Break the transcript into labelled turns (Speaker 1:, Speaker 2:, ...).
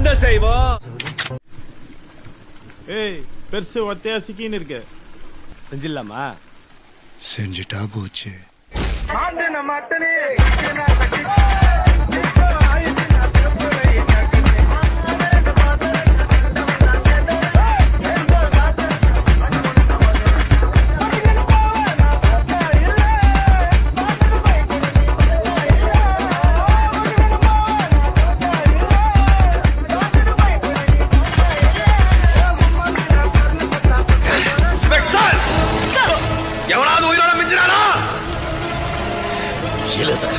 Speaker 1: என்ன செய்வோம்
Speaker 2: ஏய் பெருசு ஒத்தையா சிக்கின்னு இருக்கு.
Speaker 1: செஞ்சிடலாமா?
Speaker 3: செஞ்சுட்டா போச்சு.
Speaker 4: மாட்டு நம்ம அத்தனே தெரிஞ்சிடாரா இல்ல சார்.